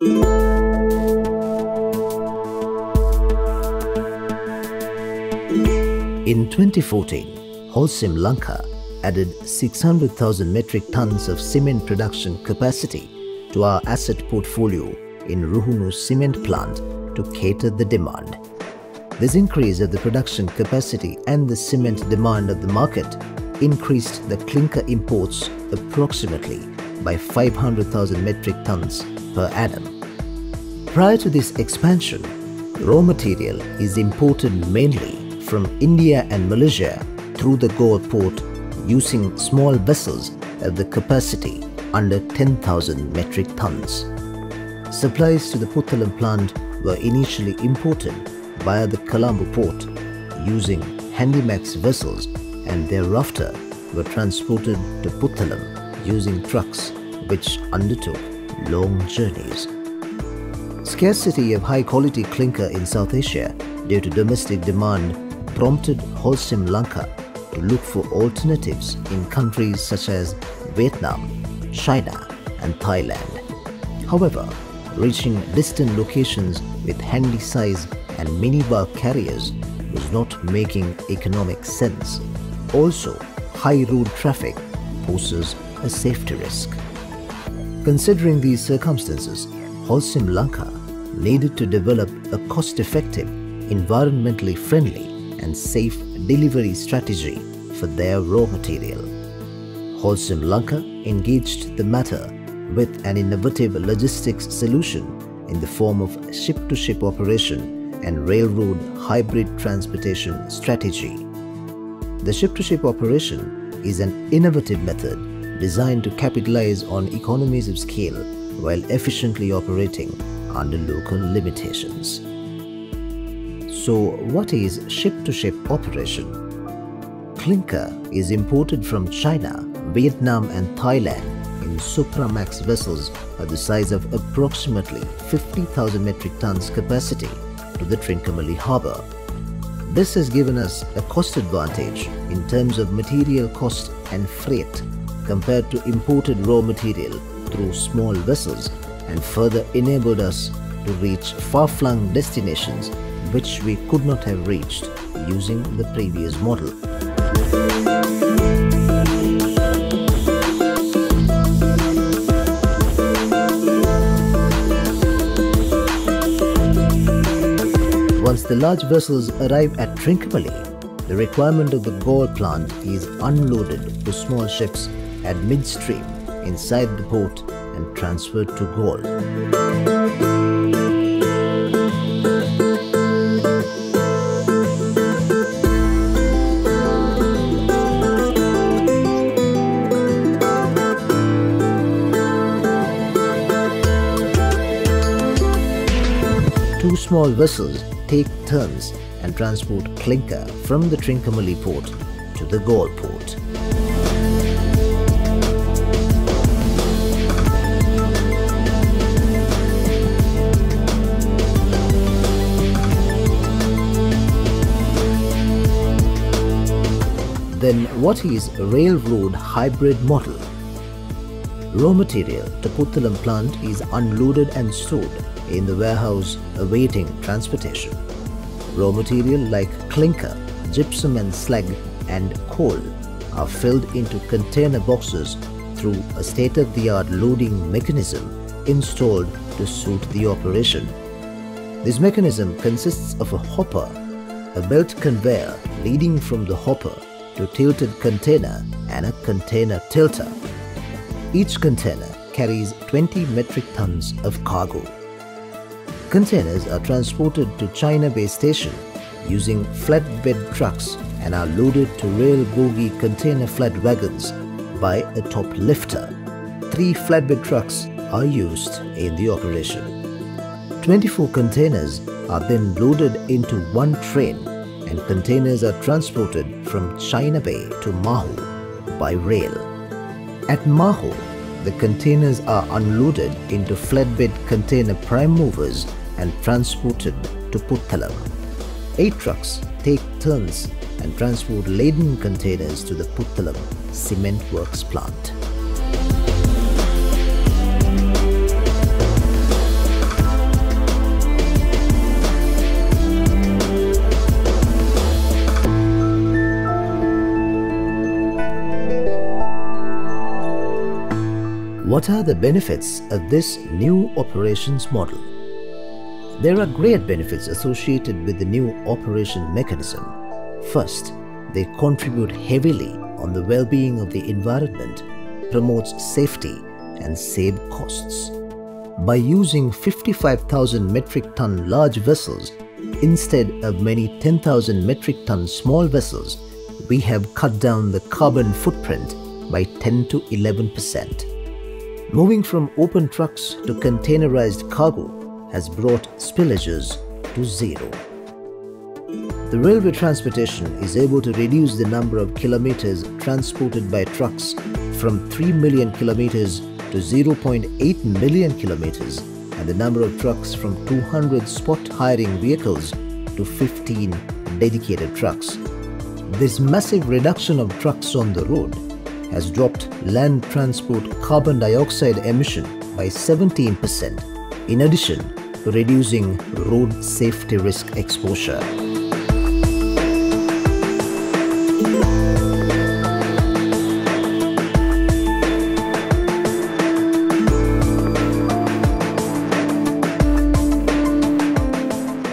In 2014, Holcim Lanka added 600,000 metric tons of cement production capacity to our asset portfolio in Ruhunu cement plant to cater the demand. This increase of the production capacity and the cement demand of the market increased the clinker imports approximately by 500,000 metric tons per annum. Prior to this expansion, raw material is imported mainly from India and Malaysia through the Galle port using small vessels of the capacity under 10,000 metric tons. Supplies to the Puttalam plant were initially imported via the Colombo port using Handymax vessels and thereafter were transported to Puttalam using trucks which undertook long journeys. Scarcity of high quality clinker in South Asia due to domestic demand prompted Holcim Lanka to look for alternatives in countries such as Vietnam, China and Thailand. However, reaching distant locations with handy size and minibar carriers was not making economic sense. Also, high road traffic poses a safety risk. Considering these circumstances, Holcim Lanka needed to develop a cost-effective, environmentally friendly and safe delivery strategy for their raw material. Holcim Lanka engaged the matter with an innovative logistics solution in the form of ship-to-ship operation and railroad hybrid transportation strategy. The ship-to-ship operation is an innovative method designed to capitalize on economies of scale while efficiently operating under local limitations. So what is ship-to-ship operation? Clinker is imported from China, Vietnam and Thailand in Supramax vessels of the size of approximately 50,000 metric tons capacity to the Trincomalee harbour. This has given us a cost advantage in terms of material cost and freight compared to imported raw material through small vessels and further enabled us to reach far-flung destinations which we could not have reached using the previous model. Once the large vessels arrive at Trincomalee, the requirement of the Galle plant is unloaded to small ships at midstream inside the port and transferred to Galle. Two small vessels take turns and transport clinker from the Trincomalee port to the Galle port. Then what is railroad hybrid model? Raw material to Puttalam plant is unloaded and stored in the warehouse awaiting transportation. Raw material like clinker, gypsum and slag and coal are filled into container boxes through a state-of-the-art loading mechanism installed to suit the operation. This mechanism consists of a hopper, a belt conveyor leading from the hopper to tilted container and a container tilter. Each container carries 20 metric tons of cargo. Containers are transported to China Bay Station using flatbed trucks and are loaded to rail bogie container flat wagons by a top lifter. Three flatbed trucks are used in the operation. 24 containers are then loaded into one train and containers are transported from China Bay to Maho by rail. At Maho, the containers are unloaded into flatbed container prime movers and transported to Puttalam. Eight trucks take turns and transport laden containers to the Puttalam Cement Works plant. What are the benefits of this new operations model? There are great benefits associated with the new operation mechanism. First, they contribute heavily on the well-being of the environment, promotes safety and save costs. By using 55,000 metric ton large vessels instead of many 10,000 metric ton small vessels, we have cut down the carbon footprint by 10 to 11%. Moving from open trucks to containerized cargo has brought spillages to zero. The railway transportation is able to reduce the number of kilometers transported by trucks from 3 million kilometers to 0.8 million kilometers and the number of trucks from 200 spot hiring vehicles to 15 dedicated trucks. This massive reduction of trucks on the road has dropped land transport carbon dioxide emission by 17%, in addition to reducing road safety risk exposure.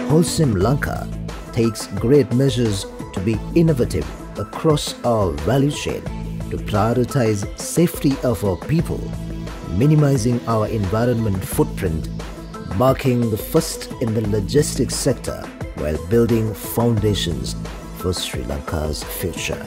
Holcim Lanka takes great measures to be innovative across our value chain to prioritize safety of our people, minimizing our environment footprint, marking the first in the logistics sector while building foundations for Sri Lanka's future.